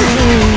Yeah.